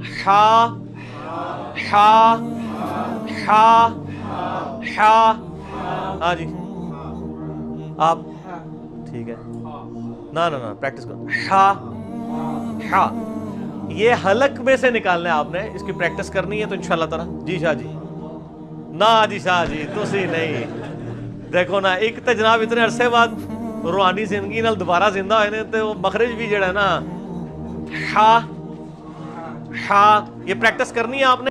हा हा हा हा हाँ जी। आप, ठीक है। ना ना ना प्रैक्टिस करो। हा हा ये हलक में से निकालना है आपने। इसकी प्रैक्टिस करनी है तो इंशाल्लाह तरह जी शाह जी। ना जी शाह जी, तुसी नहीं। देखो ना, एक तो जनाब इतने अरसे बाद रूहानी ज़िंदगी दोबारा ज़िंदा होए ने, ते मखरज भी जड़ा ना। हा हा ये प्रैक्टिस करनी है आपने?